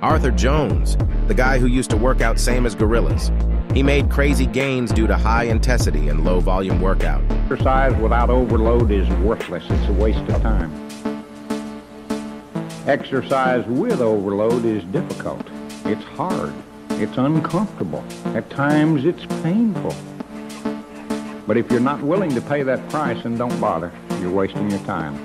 Arthur Jones, the guy who used to work out same as gorillas. He made crazy gains due to high intensity and low volume workout. Exercise without overload is worthless. It's a waste of time. Exercise with overload is difficult. It's hard. It's uncomfortable. At times it's painful. But if you're not willing to pay that price, and don't bother. You're wasting your time.